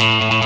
Bye.